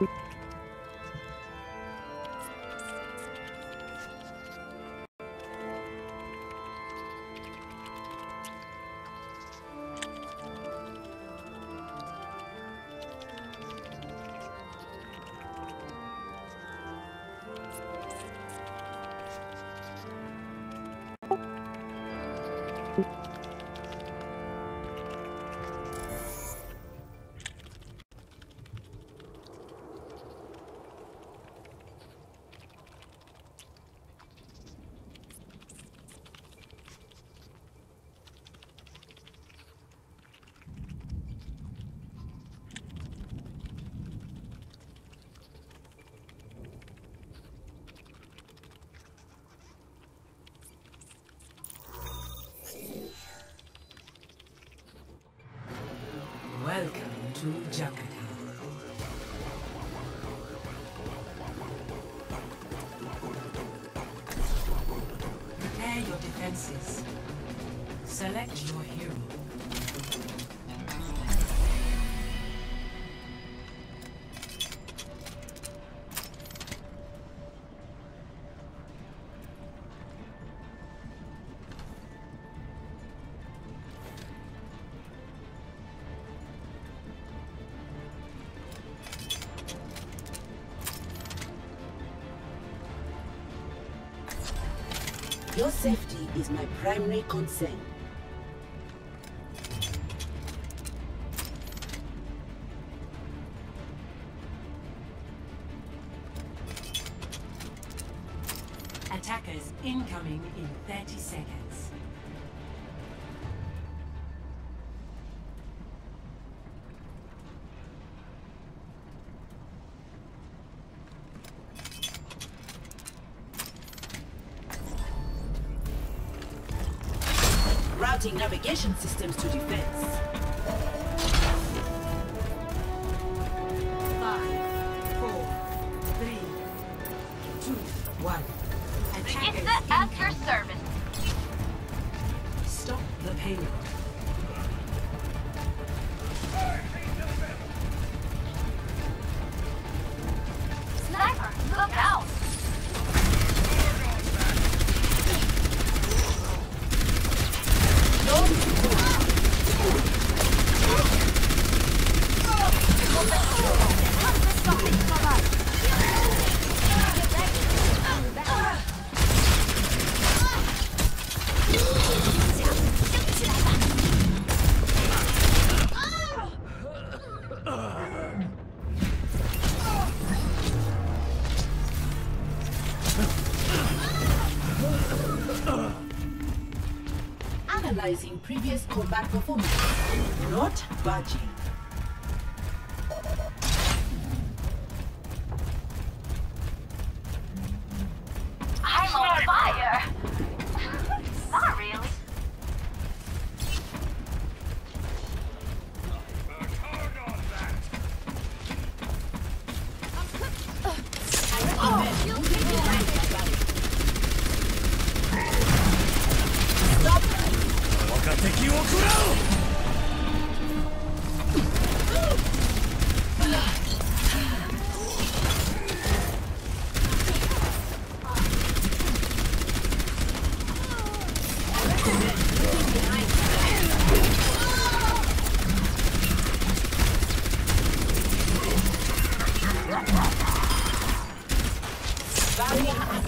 Welcome to Jakarta. Prepare your defenses. Select your hero. Your safety is my primary concern. Attackers incoming in 30 seconds. Routing navigation systems to defense. Five, four, three, two, one. Attackers It's the at your service. Stop the payload. Analyzing previous combat performance. Not budging.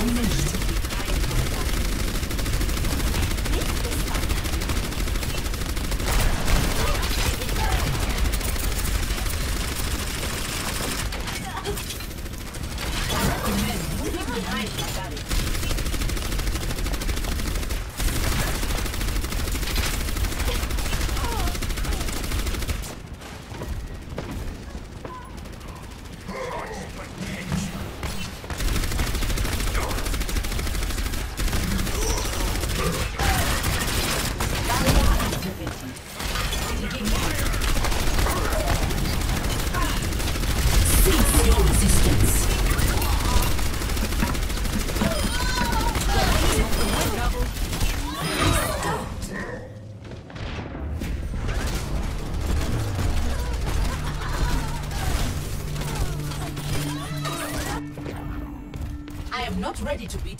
Domination.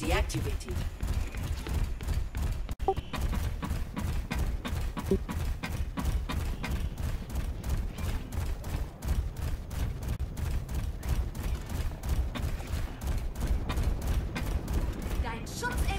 Deactivated. Dein Schutzengel